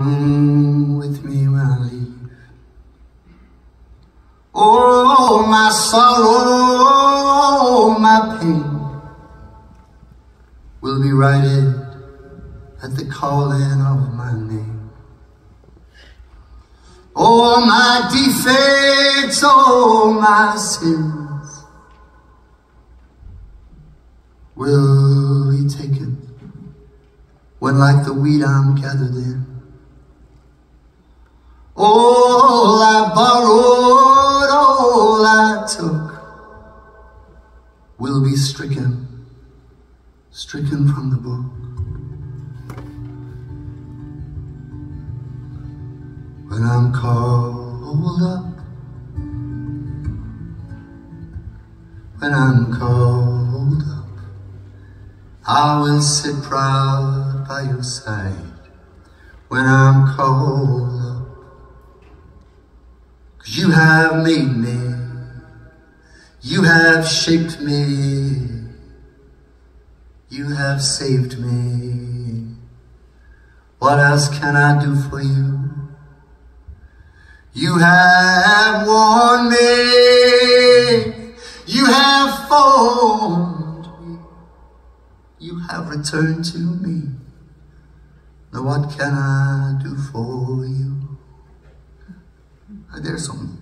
with me when I leave. Oh, my sorrow, my pain will be righted at the calling of my name. Oh, my defects, oh, my sins will be taken when like the wheat I'm gathered in. All I borrowed, all I took will be stricken, stricken from the book. When I'm called up, when I'm called up, I will sit proud by your side. When I'm Cause you have made me, you have shaped me, you have saved me. What else can I do for you? You have worn me, you have formed me, you have returned to me. Now what can I do for you? Anderson.